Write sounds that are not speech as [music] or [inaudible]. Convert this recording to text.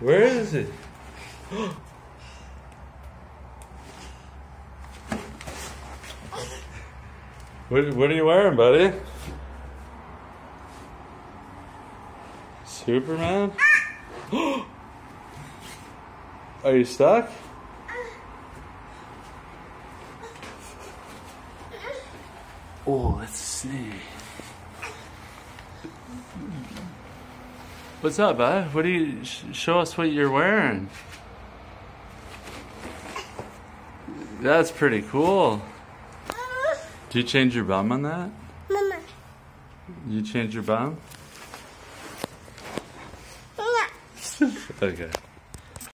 Where is it? [gasps] what, what are you wearing, buddy? Superman? [gasps] are you stuck? Oh, let's see. What's up, bud? What do you show us what you're wearing? That's pretty cool. Do you change your bum on that? Mama. You change your bum? [laughs] Okay.